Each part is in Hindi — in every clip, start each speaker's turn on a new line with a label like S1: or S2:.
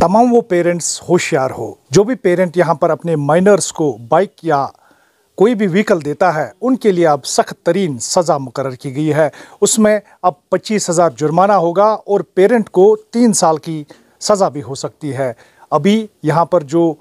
S1: तमाम वो पेरेंट्स होशियार हो, जो भी पेरेंट यहाँ पर अपने माइनर्स को बाइक या कोई भी व्हीकल देता है, उनके लिए अब सख्त तरीन सज़ा मुकर की गई है। उसमें अब पच्चीस हज़ार जुर्माना होगा और पेरेंट को तीन साल की सज़ा भी हो सकती है। अभी यहाँ पर जो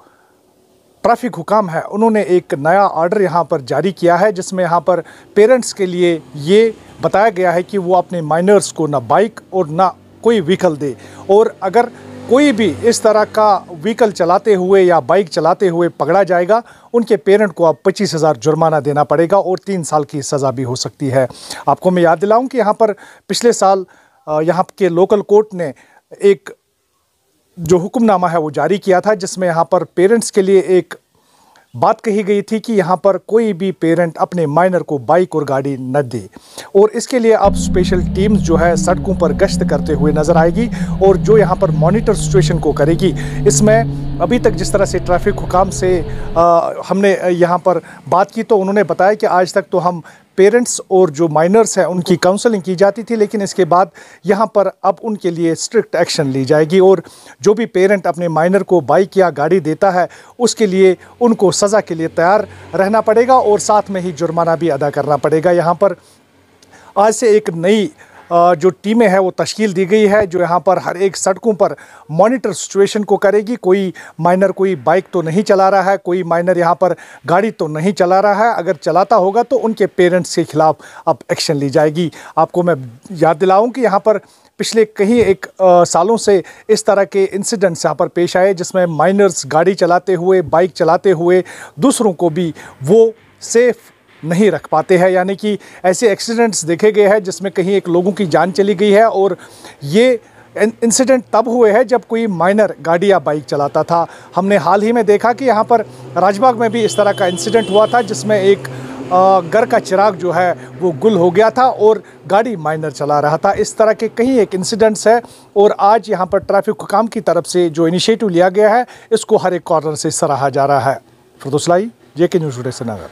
S1: ट्रैफ़िक हुकाम है, उन्होंने एक नया ऑर्डर यहाँ पर जारी किया है, जिसमें यहाँ पर पेरेंट्स के लिए ये बताया गया है कि वो अपने माइनर्स को ना बाइक और ना कोई व्हीकल दे। और अगर कोई भी इस तरह का व्हीकल चलाते हुए या बाइक चलाते हुए पकड़ा जाएगा, उनके पेरेंट को अब पच्चीस हज़ार जुर्माना देना पड़ेगा और तीन साल की सज़ा भी हो सकती है। आपको मैं याद दिलाऊं कि यहाँ पर पिछले साल यहाँ के लोकल कोर्ट ने एक जो हुक्मनामा है वो जारी किया था, जिसमें यहाँ पर पेरेंट्स के लिए एक बात कही गई थी कि यहाँ पर कोई भी पेरेंट अपने माइनर को बाइक और गाड़ी न दे। और इसके लिए अब स्पेशल टीम्स जो है सड़कों पर गश्त करते हुए नज़र आएगी और जो यहाँ पर मॉनिटर सिचुएशन को करेगी। इसमें अभी तक जिस तरह से ट्रैफ़िक हुकाम से आ, हमने यहाँ पर बात की तो उन्होंने बताया कि आज तक तो हम पेरेंट्स और जो माइनर्स हैं, उनकी काउंसलिंग की जाती थी, लेकिन इसके बाद यहाँ पर अब उनके लिए स्ट्रिक्ट एक्शन ली जाएगी और जो भी पेरेंट अपने माइनर को बाइक या गाड़ी देता है, उसके लिए उनको सज़ा के लिए तैयार रहना पड़ेगा और साथ में ही जुर्माना भी अदा करना पड़ेगा। यहाँ पर आज से एक नई जो टीमें हैं वो तश्कील दी गई है जो यहाँ पर हर एक सड़कों पर मॉनिटर सिचुएशन को करेगी। कोई माइनर कोई बाइक तो नहीं चला रहा है कोई माइनर यहाँ पर गाड़ी तो नहीं चला रहा है। अगर चलाता होगा तो उनके पेरेंट्स के खिलाफ अब एक्शन ली जाएगी। आपको मैं याद दिलाऊँ कि यहाँ पर पिछले कहीं एक आ, सालों से इस तरह के इंसिडेंट्स यहाँ पर पेश आए जिसमें माइनर्स गाड़ी चलाते हुए बाइक चलाते हुए दूसरों को भी वो सेफ़ नहीं रख पाते हैं। यानी कि ऐसे एक्सीडेंट्स देखे गए हैं जिसमें कहीं एक लोगों की जान चली गई है और ये इंसिडेंट तब हुए हैं जब कोई माइनर गाड़ी या बाइक चलाता था। हमने हाल ही में देखा कि यहाँ पर राजबाग में भी इस तरह का इंसिडेंट हुआ था जिसमें एक घर का चिराग जो है वो गुल हो गया था और गाड़ी माइनर चला रहा था। इस तरह के कहीं एक इंसिडेंट्स है और आज यहाँ पर ट्रैफ़िक हुकाम की तरफ़ से जो इनिशिएटिव लिया गया है, इसको हर एक कॉर्नर से सराहा जा रहा है। फरदोसलाई जे के न्यूज़ टुडे श्रीनगर